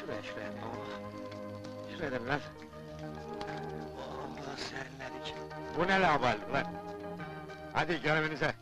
Şuraya şuraya. Oh. Şuraya da biraz. Oh serinledik. Bu ne labal lan? Hadi görevinize.